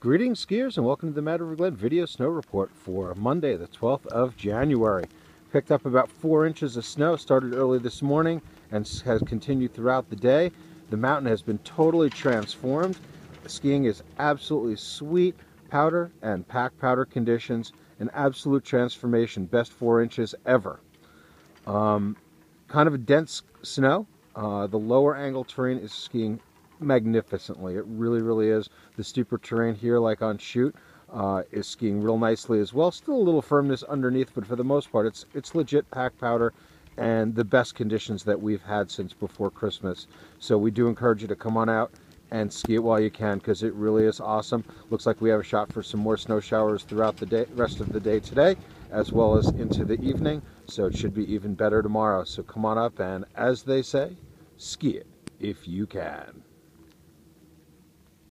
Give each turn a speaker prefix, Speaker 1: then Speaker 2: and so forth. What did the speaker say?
Speaker 1: Greetings skiers and welcome to the Mad River Glen video snow report for Monday the 12th of January. Picked up about four inches of snow, started early this morning and has continued throughout the day. The mountain has been totally transformed. Skiing is absolutely sweet, powder and pack powder conditions, an absolute transformation, best four inches ever. Um, kind of a dense snow. Uh, the lower angle terrain is skiing magnificently. It really, really is. The steeper terrain here, like on Chute, uh, is skiing real nicely as well. Still a little firmness underneath, but for the most part, it's it's legit pack powder and the best conditions that we've had since before Christmas. So we do encourage you to come on out and ski it while you can because it really is awesome. Looks like we have a shot for some more snow showers throughout the day, rest of the day today, as well as into the evening. So it should be even better tomorrow. So come on up and, as they say, ski it if you can.